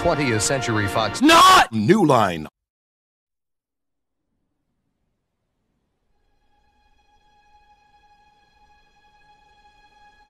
20th Century Fox. Not! New line.